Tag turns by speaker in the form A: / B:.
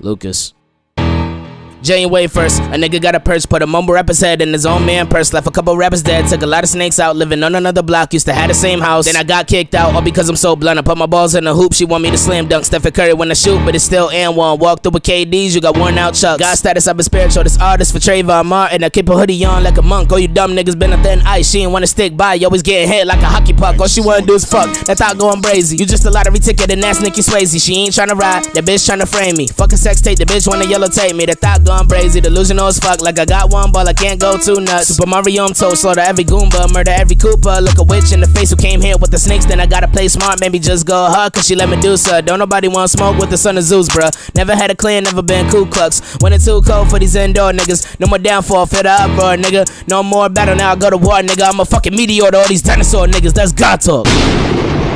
A: Lucas. January 1st, a nigga got a purse, put a mumble rapper's head in his own man purse. Left a couple rappers dead, took a lot of snakes out, living on another block. Used to have the same house. Then I got kicked out, all because I'm so blunt. I put my balls in the hoop, she want me to slam dunk. Stephen Curry when I shoot, but it's still and one. Walk through with KDs, you got worn out chucks. Got status, I've been spiritual. This artist for Trayvon Martin. I keep a hoodie on like a monk. Oh, you dumb niggas been a thin ice. She ain't wanna stick by, you always getting hit like a hockey puck. All she wanna do is fuck. That thought going brazy. You just a lottery ticket and that's Nikki Swayze. She ain't tryna ride, that bitch tryna frame me. Fucking sex tape, the bitch wanna yellow tape me. That thought going brazy, delusional as fuck. Like I got one ball, I can't go too nuts. Super Mario, I'm told, slaughter every Goomba, murder every Koopa. Look a witch in the face who came here with the snakes. Then I gotta play smart, maybe just go hard, cause she let me do so. Don't nobody want smoke with the son of Zeus, bruh. Never had a clan, never been Ku Klux. When it's too cold for these indoor niggas. No more downfall, fit up, uproar, nigga. No more battle, now I go to war, nigga. I'm a fucking meteor to all these dinosaur niggas. That's God talk.